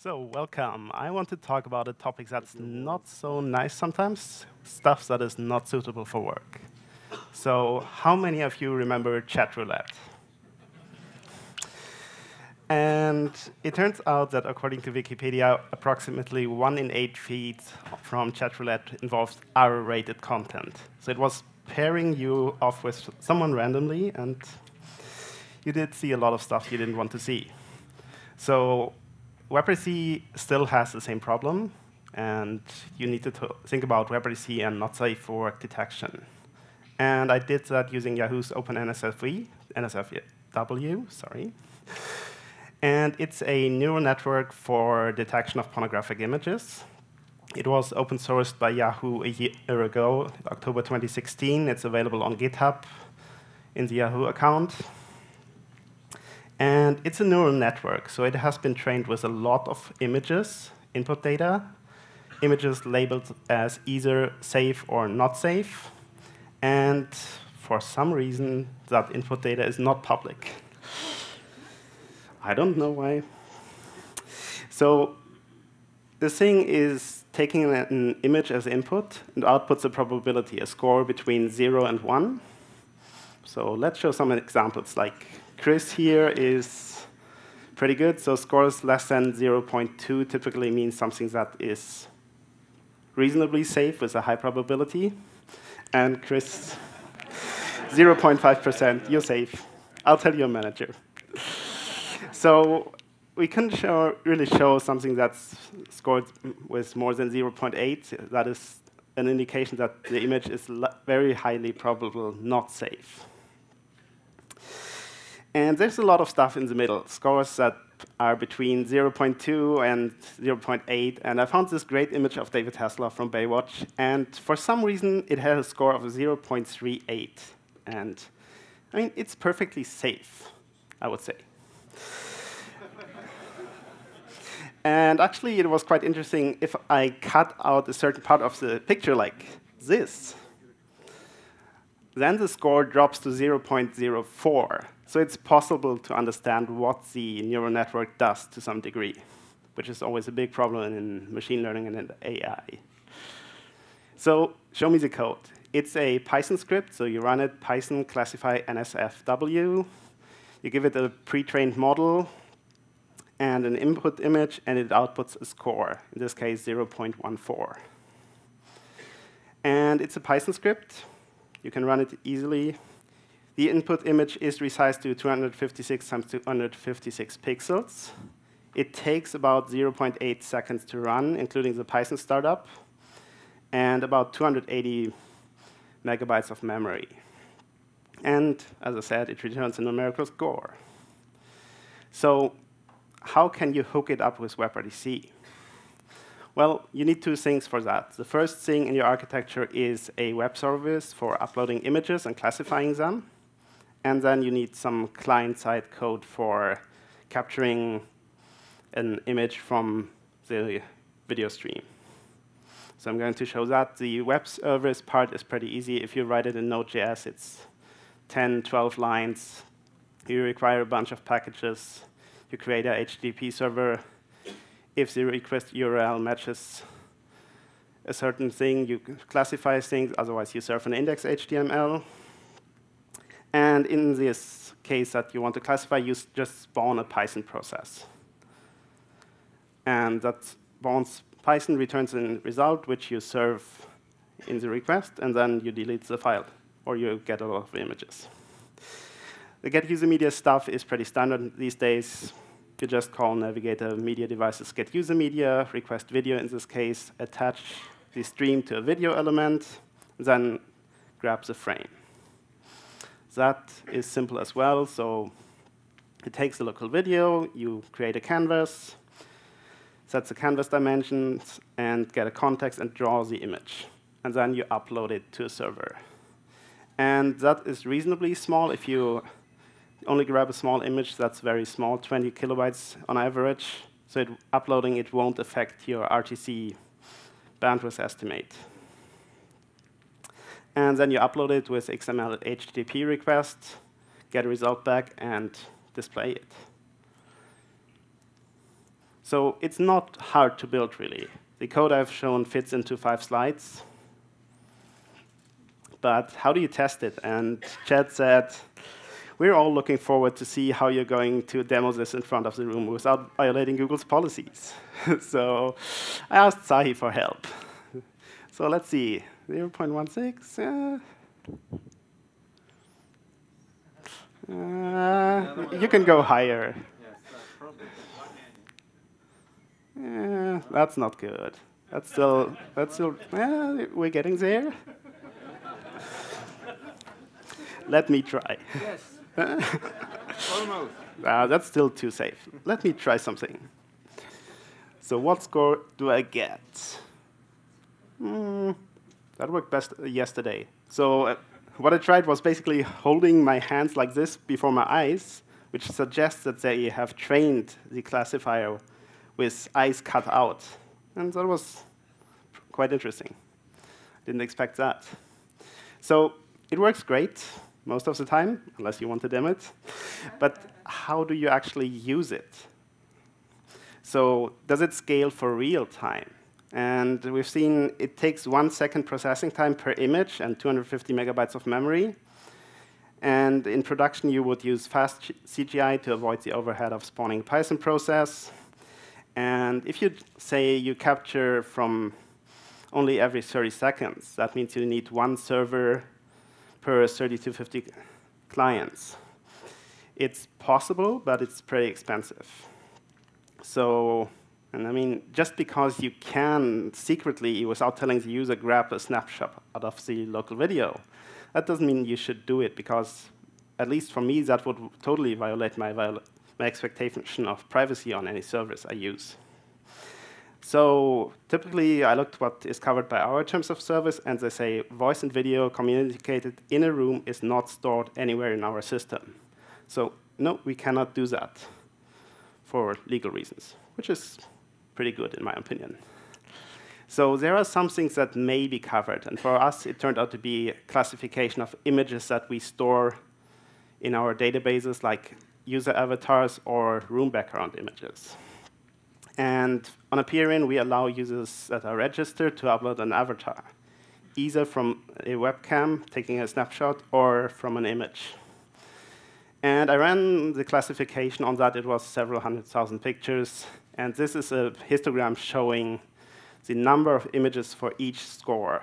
So, welcome. I want to talk about a topic that's not so nice sometimes, stuff that is not suitable for work. So, how many of you remember Chatroulette? And it turns out that according to Wikipedia, approximately one in eight feeds from Chatroulette involves R-rated content. So it was pairing you off with someone randomly, and you did see a lot of stuff you didn't want to see. So WebRTC still has the same problem, and you need to think about WebRTC and not safe for work detection. And I did that using Yahoo's OpenNSFW, NSFW, sorry. And it's a neural network for detection of pornographic images. It was open sourced by Yahoo a year ago, October 2016. It's available on GitHub in the Yahoo account. And it's a neural network, so it has been trained with a lot of images, input data, images labeled as either safe or not safe. And for some reason, that input data is not public. I don't know why. So the thing is taking an image as input and outputs a probability, a score between 0 and 1. So let's show some examples like Chris here is pretty good. So scores less than 0.2 typically means something that is reasonably safe with a high probability. And Chris, 0.5%, you're safe. I'll tell your manager. so we can show, really show something that's scored with more than 0.8. That is an indication that the image is very highly probable not safe. And there's a lot of stuff in the middle, scores that are between 0.2 and 0.8. And I found this great image of David Hasselhoff from Baywatch. And for some reason, it had a score of 0.38. And I mean, it's perfectly safe, I would say. and actually, it was quite interesting if I cut out a certain part of the picture like this. Then the score drops to 0.04. So it's possible to understand what the neural network does to some degree, which is always a big problem in machine learning and in AI. So show me the code. It's a Python script, so you run it, Python classify NSFW. You give it a pre-trained model and an input image, and it outputs a score, in this case 0.14. And it's a Python script. You can run it easily the input image is resized to 256 times 256 pixels. It takes about 0.8 seconds to run, including the Python startup, and about 280 megabytes of memory. And as I said, it returns a numerical score. So how can you hook it up with WebRTC? Well, you need two things for that. The first thing in your architecture is a web service for uploading images and classifying them. And then you need some client-side code for capturing an image from the video stream. So I'm going to show that. The web service part is pretty easy. If you write it in Node.js, it's 10, 12 lines. You require a bunch of packages. You create a HTTP server. If the request URL matches a certain thing, you classify things. Otherwise, you serve an index HTML. And in this case that you want to classify, you just spawn a Python process. And that spawns Python returns a result which you serve in the request, and then you delete the file, or you get a lot of images. The get user media stuff is pretty standard these days. You just call navigator media devices get user media, request video in this case, attach the stream to a video element, then grab the frame. That is simple as well. So it takes a local video, you create a canvas, sets the canvas dimensions, and get a context and draw the image. And then you upload it to a server. And that is reasonably small. If you only grab a small image, that's very small, 20 kilobytes on average. So it, uploading it won't affect your RTC bandwidth estimate and then you upload it with XML HTTP request, get a result back, and display it. So it's not hard to build, really. The code I've shown fits into five slides. But how do you test it? And Chad said, we're all looking forward to see how you're going to demo this in front of the room without violating Google's policies. so I asked Sahi for help. So let's see, 0.16. Uh, uh, you can go higher. Yeah, that's not good. That's still, that's still, yeah, we're getting there. Let me try. Yes. Almost. Uh, that's still too safe. Let me try something. So what score do I get? Mm, that worked best yesterday. So uh, what I tried was basically holding my hands like this before my eyes, which suggests that they have trained the classifier with eyes cut out. And that was quite interesting. Didn't expect that. So it works great most of the time, unless you want to demo it. But how do you actually use it? So does it scale for real time? And we've seen it takes one second processing time per image and 250 megabytes of memory. And in production, you would use fast CGI to avoid the overhead of spawning Python process. And if you say you capture from only every 30 seconds, that means you need one server per 3250 clients. It's possible, but it's pretty expensive. So, and I mean, just because you can secretly, without telling the user, grab a snapshot out of the local video, that doesn't mean you should do it, because at least for me, that would totally violate my my expectation of privacy on any service I use. So typically, I looked what is covered by our terms of service, and they say voice and video communicated in a room is not stored anywhere in our system. So no, we cannot do that for legal reasons, which is pretty good in my opinion. So there are some things that may be covered, and for us, it turned out to be classification of images that we store in our databases, like user avatars or room background images. And on appear.in, we allow users that are registered to upload an avatar, either from a webcam taking a snapshot or from an image. And I ran the classification on that. It was several hundred thousand pictures. And this is a histogram showing the number of images for each score.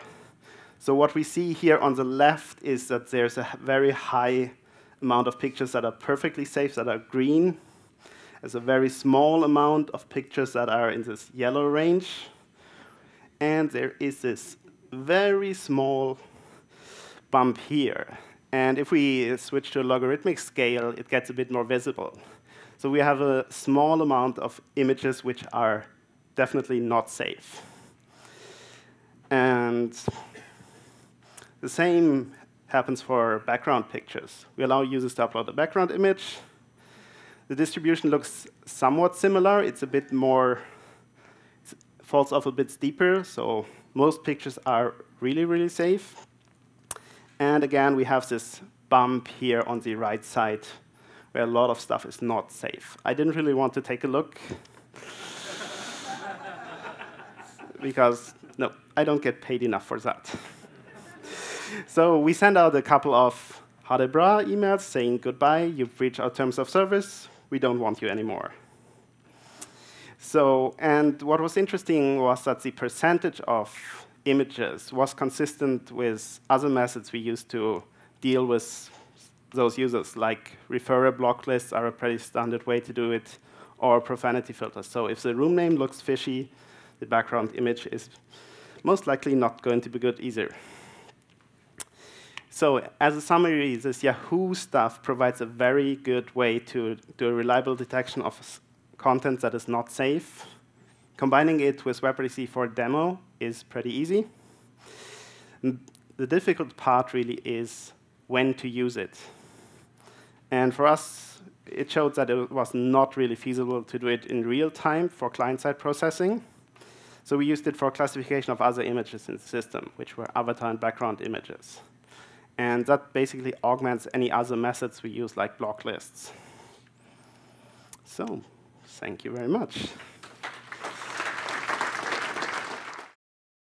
So what we see here on the left is that there's a very high amount of pictures that are perfectly safe, that are green. There's a very small amount of pictures that are in this yellow range. And there is this very small bump here. And if we switch to a logarithmic scale, it gets a bit more visible. So we have a small amount of images which are definitely not safe. And the same happens for background pictures. We allow users to upload a background image. The distribution looks somewhat similar. It's a bit more, it falls off a bit steeper, so most pictures are really, really safe. And again, we have this bump here on the right side where a lot of stuff is not safe. I didn't really want to take a look because, no, I don't get paid enough for that so we send out a couple of Hadebra emails saying goodbye, you've reached our terms of service, we don't want you anymore. So, and what was interesting was that the percentage of images was consistent with other methods we used to deal with those users, like referrer block lists are a pretty standard way to do it, or profanity filters. So if the room name looks fishy, the background image is most likely not going to be good either. So as a summary, this Yahoo stuff provides a very good way to do a reliable detection of content that is not safe. Combining it with WebRTC for demo is pretty easy. The difficult part really is when to use it. And for us, it showed that it was not really feasible to do it in real time for client-side processing. So we used it for classification of other images in the system, which were avatar and background images. And that basically augments any other methods we use, like block lists. So thank you very much.